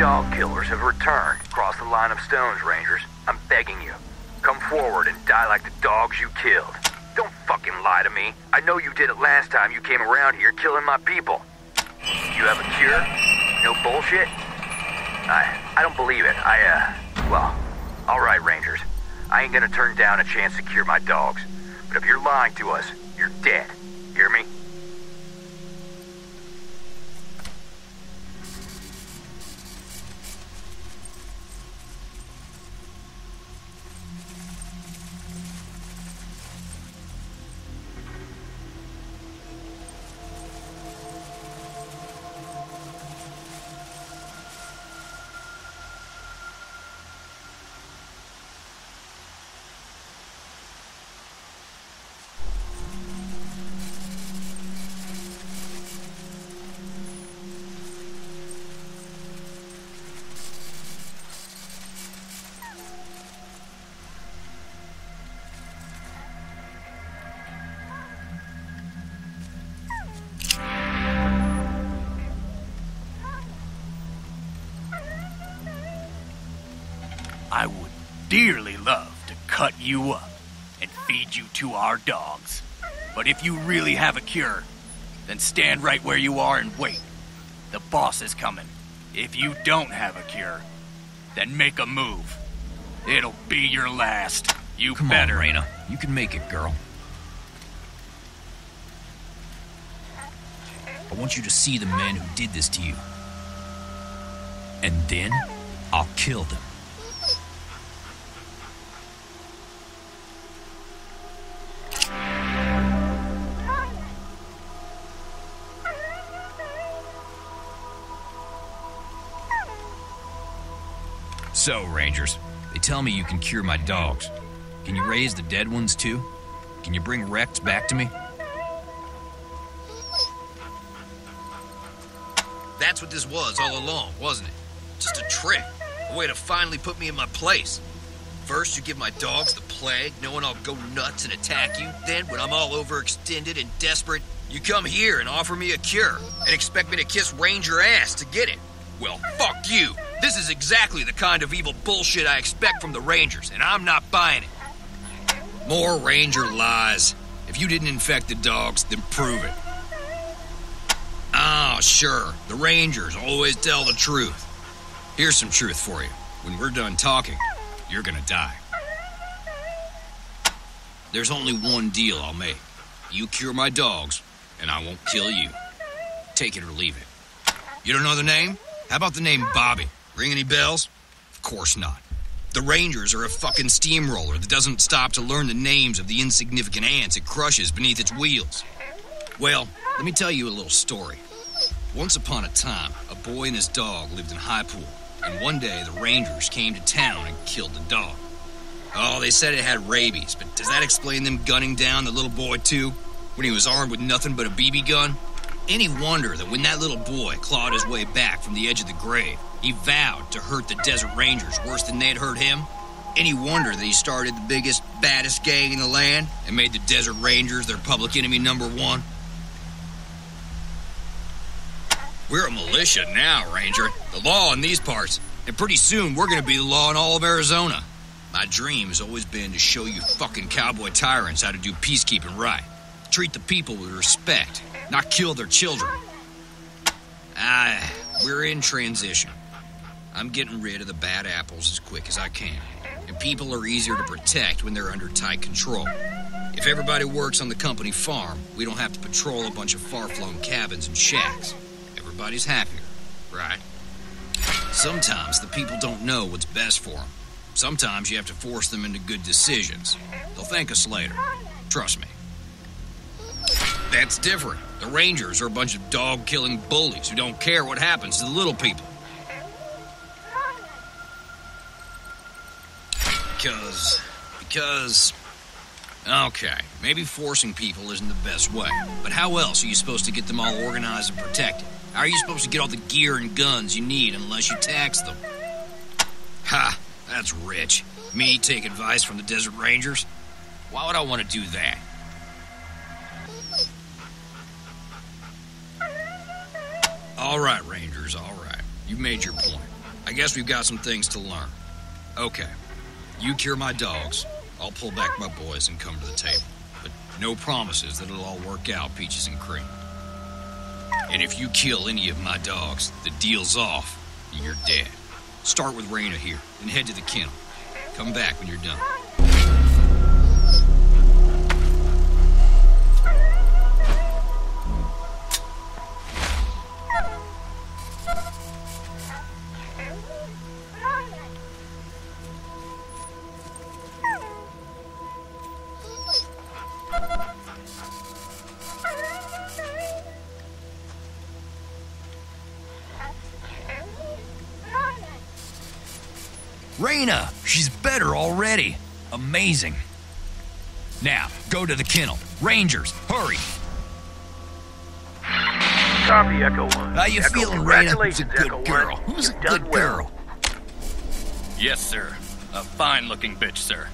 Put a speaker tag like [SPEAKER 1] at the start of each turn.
[SPEAKER 1] dog killers have returned across the line of stones, Rangers. I'm begging you. Come forward and die like the dogs you killed. Don't fucking lie to me. I know you did it last time you came around here killing my people. You have a cure? No bullshit? I I don't believe it. I uh well, all right, Rangers. I ain't gonna turn down a chance to cure my dogs. But if you're lying to us, you're dead. Hear me?
[SPEAKER 2] Dearly love to cut you up and feed you to our dogs. But if you really have a cure, then stand right where you are and wait. The boss is coming. If you don't have a cure, then make a move. It'll be your last. You
[SPEAKER 3] Come
[SPEAKER 2] better.
[SPEAKER 3] on, Raina. You can make it, girl. I want you to see the men who did this to you. And then I'll kill them. So, Rangers, they tell me you can cure my dogs. Can you raise the dead ones too? Can you bring Rex back to me?
[SPEAKER 4] That's what this was all along, wasn't it? Just a trick. A way to finally put me in my place. First, you give my dogs the plague, knowing I'll go nuts and attack you. Then, when I'm all overextended and desperate, you come here and offer me a cure and expect me to kiss Ranger ass to get it. Well, fuck you. This is exactly the kind of evil bullshit I expect from the Rangers, and I'm not buying it. More Ranger lies. If you didn't infect the dogs, then prove it. Ah, sure. The Rangers always tell the truth. Here's some truth for you. When we're done talking, you're gonna die. There's only one deal I'll make. You cure my dogs, and I won't kill you. Take it or leave it. You don't know the name? How about the name Bobby? Ring any bells? Of course not. The Rangers are a fucking steamroller that doesn't stop to learn the names of the insignificant ants it crushes beneath its wheels. Well, let me tell you a little story. Once upon a time, a boy and his dog lived in Highpool, and one day the Rangers came to town and killed the dog. Oh, they said it had rabies, but does that explain them gunning down the little boy too? When he was armed with nothing but a BB gun? Any wonder that when that little boy clawed his way back from the edge of the grave, he vowed to hurt the Desert Rangers worse than they'd hurt him? Any wonder that he started the biggest, baddest gang in the land and made the Desert Rangers their public enemy number one? We're a militia now, Ranger. The law in these parts. And pretty soon we're gonna be the law in all of Arizona. My dream has always been to show you fucking cowboy tyrants how to do peacekeeping right. Treat the people with respect, not kill their children. Ah, we're in transition. I'm getting rid of the bad apples as quick as I can. And people are easier to protect when they're under tight control. If everybody works on the company farm, we don't have to patrol a bunch of far flung cabins and shacks. Everybody's happier, right? Sometimes the people don't know what's best for them. Sometimes you have to force them into good decisions. They'll thank us later. Trust me. That's different. The Rangers are a bunch of dog killing bullies who don't care what happens to the little people. Because. Because. Okay, maybe forcing people isn't the best way. But how else are you supposed to get them all organized and protected? How are you supposed to get all the gear and guns you need unless you tax them? Ha! That's rich. Me take advice from the Desert Rangers? Why would I want to do that? All right, Rangers, all right. You've made your point. I guess we've got some things to learn. Okay, you cure my dogs. I'll pull back my boys and come to the table. But no promises that it'll all work out, Peaches and Cream. And if you kill any of my dogs, the deal's off. and You're dead. Start with Raina here, then head to the kennel. Come back when you're done.
[SPEAKER 3] Raina, she's better already. Amazing. Now, go to the kennel. Rangers, hurry.
[SPEAKER 1] Copy, Echo 1.
[SPEAKER 3] How you
[SPEAKER 1] Echo,
[SPEAKER 3] feeling, Raina? Who's a good
[SPEAKER 1] Echo
[SPEAKER 3] girl?
[SPEAKER 1] 1.
[SPEAKER 3] Who's a
[SPEAKER 1] You've done
[SPEAKER 3] good
[SPEAKER 1] well.
[SPEAKER 3] girl?
[SPEAKER 2] Yes, sir. A fine looking bitch, sir.